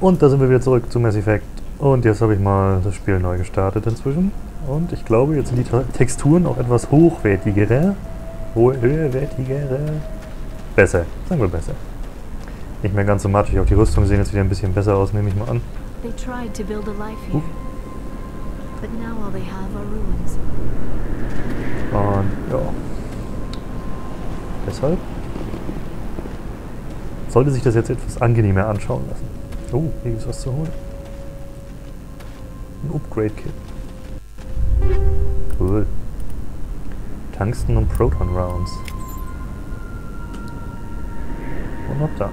Und da sind wir wieder zurück zu Mass Effect. Und jetzt habe ich mal das Spiel neu gestartet inzwischen. Und ich glaube, jetzt sind die Texturen auch etwas hochwertiger. Höherwertiger. Besser. Sagen wir besser. Nicht mehr ganz so matschig. Auch die Rüstungen sehen jetzt wieder ein bisschen besser aus, nehme ich mal an. They tried to build a life here. But now all they have are ruins. Und ja. Deshalb sollte sich das jetzt etwas angenehmer anschauen lassen. Oh, hier gibt es was zu holen. Ein Upgrade-Kit. Cool. Tungsten und Proton Rounds. Und noch da.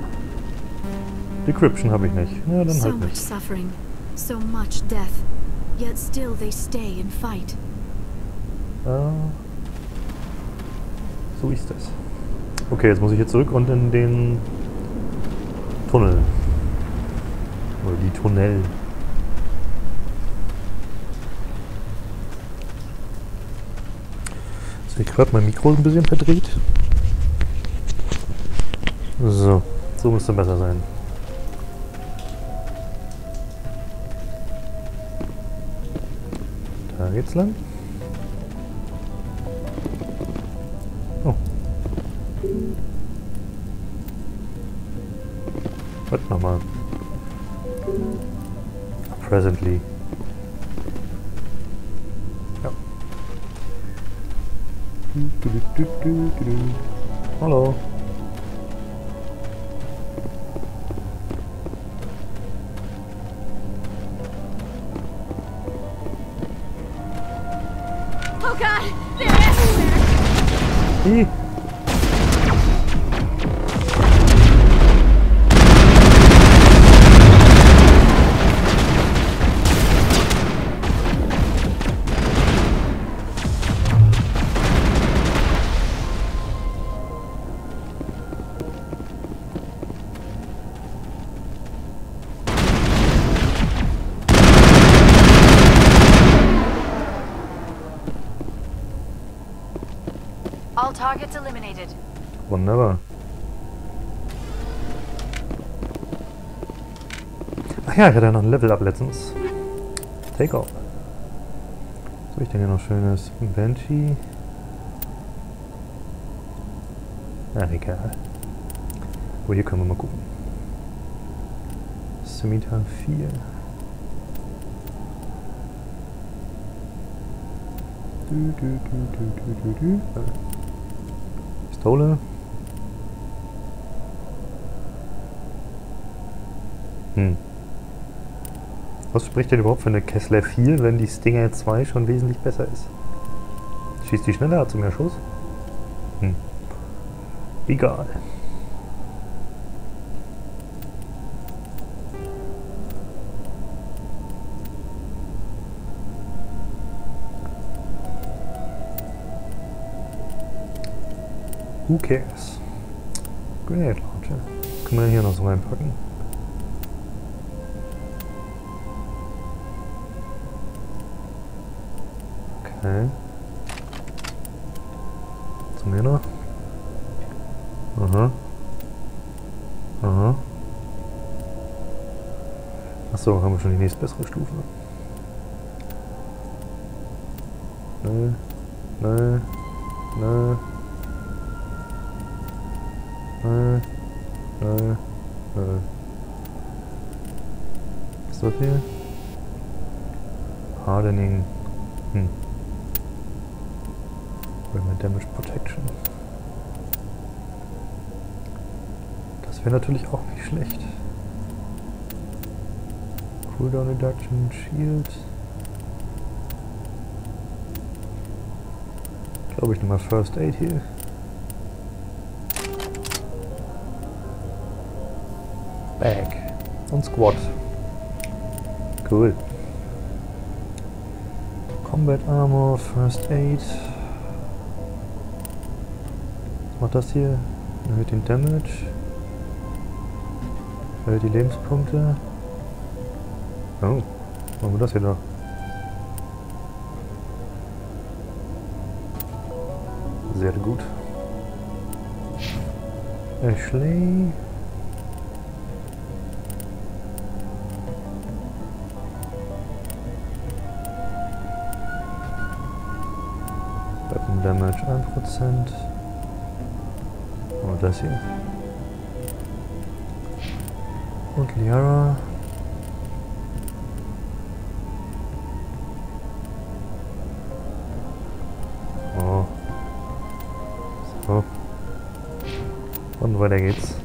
Decryption habe ich nicht. Ja, dann So halt much nicht. suffering, so much death. Yet still they stay and fight. Ah. So ist das. Okay, jetzt muss ich hier zurück und in den Tunnel. Oder die Tunnel. So, ich gerade mein Mikro ein bisschen verdreht. So, so müsste besser sein. Da geht's lang. Presently. Ja. Du, Wunderbar. Ach ja, ich hatte noch ein Level-Up letztens. Take off. Was habe ich denn hier noch schönes? Banshee. Ach, egal. Aber hier können wir mal gucken. Scimitar 4. Du, du, du, du, du, du, du. Äh. Pistole. Hm. Was spricht denn überhaupt für eine Kessler 4, wenn die Stinger 2 schon wesentlich besser ist? Schießt die schneller, hat sie mehr Schuss? Hm. Egal. Who cares? Grenade Launcher. Können wir hier noch so reinpacken? Okay. Wir noch? Aha. Aha. Achso, haben wir schon die nächste bessere Stufe. Nö. Nö. Damage Protection. Das wäre natürlich auch nicht schlecht. Cooldown Reduction, Shield. Glaube, ich nehme mal First Aid hier. Bag. Und Squad. Cool. Combat Armor, First Aid macht das hier? Erhöht den Damage. Erhöht die Lebenspunkte. Oh, machen wir das hier da? Sehr gut. Ashley. Weapon Damage 1%. Und das hier. Und Liara. Oh. So. Und weiter geht's.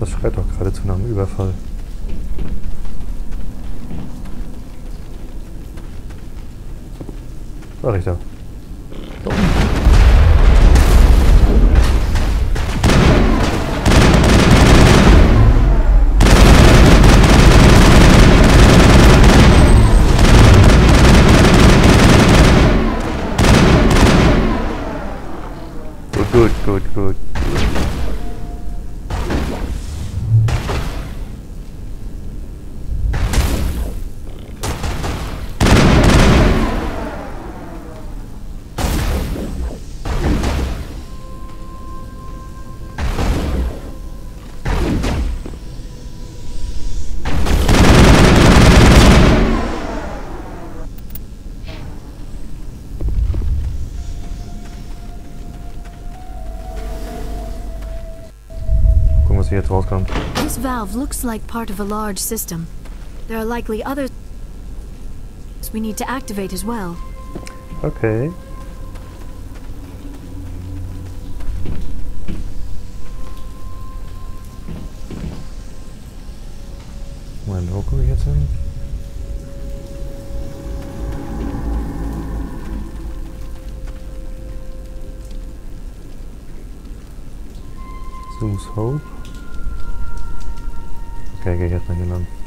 Das schreit doch geradezu nach einem Überfall. Sag ich da. Unten. Gut, gut, gut, gut. Gucken, was hier jetzt. This valve looks like part of a large system. There are likely others we need to activate as well. Okay. Komme ich jetzt hin? Zeus Hope. Okay, gehe ich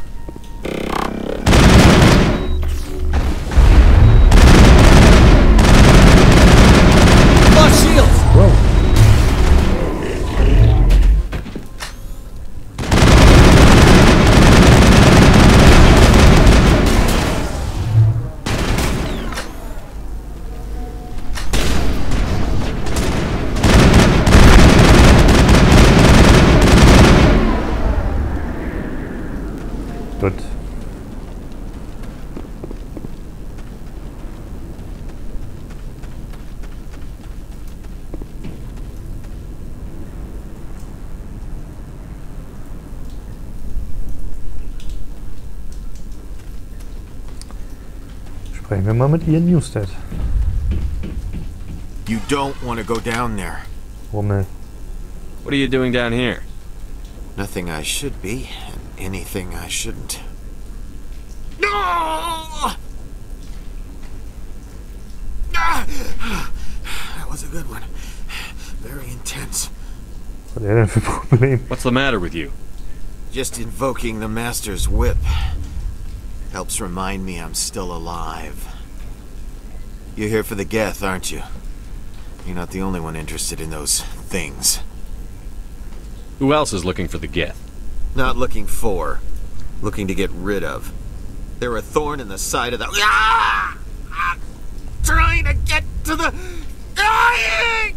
Gut. Sprechen wir mal mit Ian Newstead. You don't want to go down there. Warum nicht? What are you doing down here? Nothing I should be, and anything I shouldn't. No! Ah! That was a good one. Very intense. Was hat denn? What's the matter with you? Just invoking the Master's whip helps remind me I'm still alive. You're here for the Geth, aren't you? You're not the only one interested in those things. Who else is looking for the Geth? Not looking for, looking to get rid of. They're a thorn in the side of the. Ah! Ah! Trying to get to the. Dying!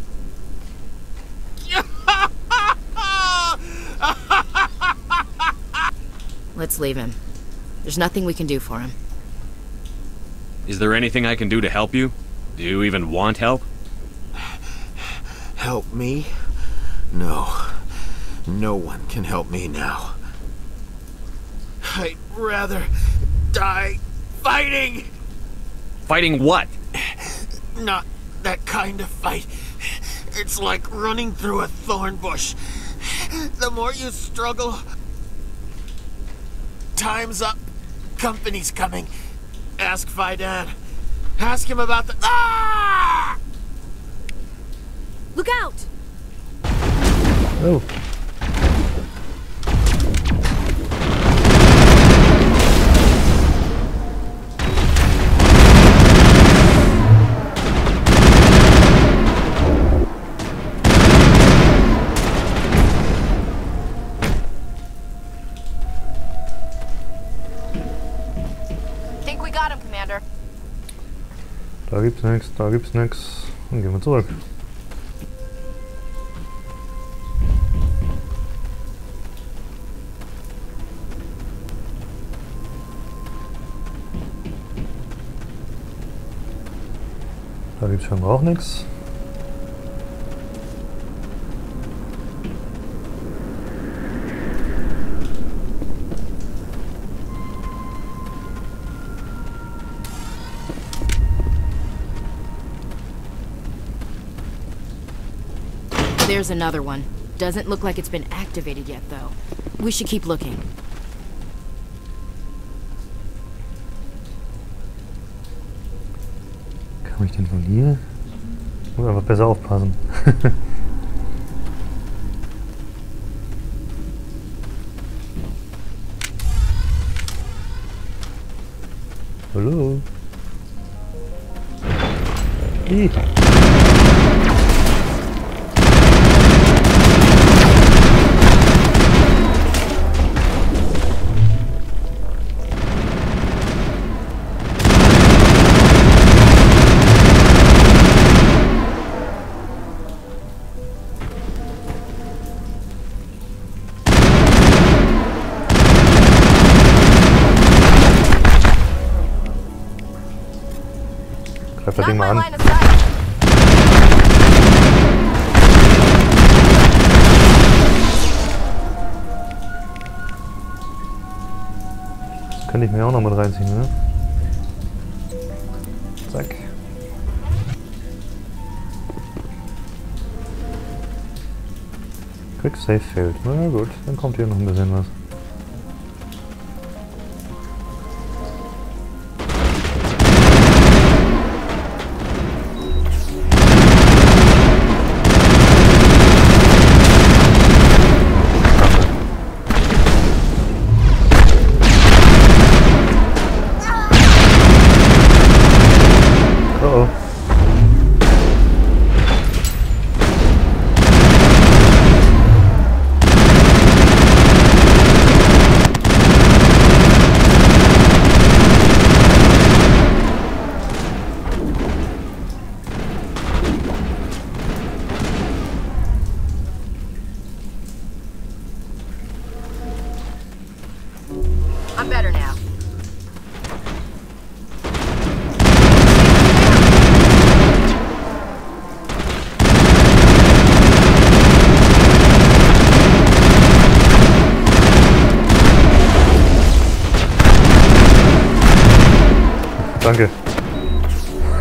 Let's leave him. There's nothing we can do for him. Is there anything I can do to help you? Do you even want help? Help me? No. No one can help me now. I'd rather die fighting! Fighting what? Not that kind of fight. It's like running through a thorn bush. The more you struggle, time's up. Company's coming. Ask Fidan. Ask him about the. Ah! Look out! Oh. Gibt's nichts, da gibt's nichts. Dann gehen wir zurück. Da gibt's schon auch nichts. There's another one. Doesn't look like it's been activated yet, though. We should keep looking. Kann ich den von hier? Muss einfach besser aufpassen. Hallo? Ih. Greif das Ding mal an. Das könnte ich mir auch noch mit reinziehen, ne? Zack. Quick Save fehlt. Na gut, dann kommt hier noch ein bisschen was.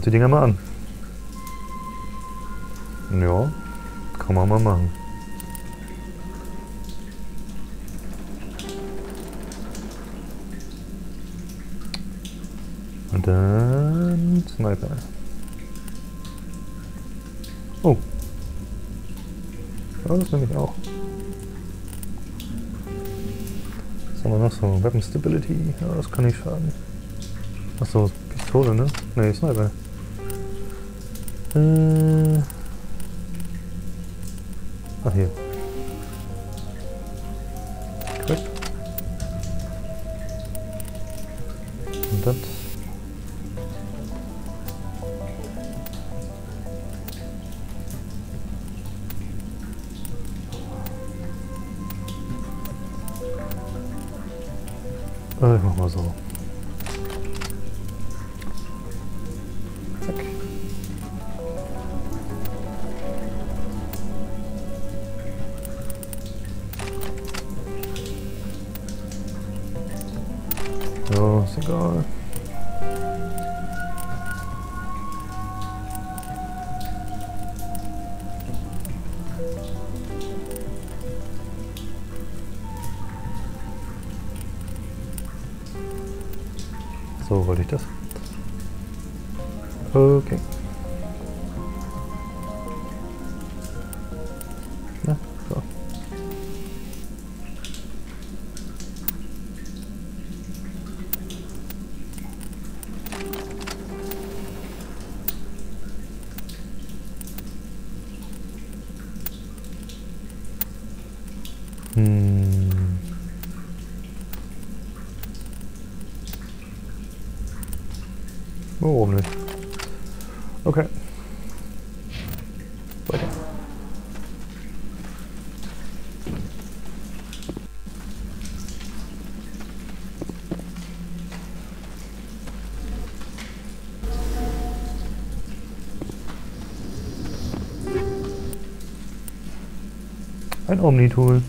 uns die Dinger mal an. Ja, kann man mal machen. Und dann Sniper. Oh. Ja, das nehme ich auch. Was haben wir noch so? Weapon Stability. Ja, das kann nicht schaden. Achso, Pistole, ne? Ne, Sniper. Äh. Ach, hier. Gut. Und das. Äh, ich mach mal so. So wollte ich das. Okay. Warum nicht? Okay. Weiter. Ein Omni-Tool.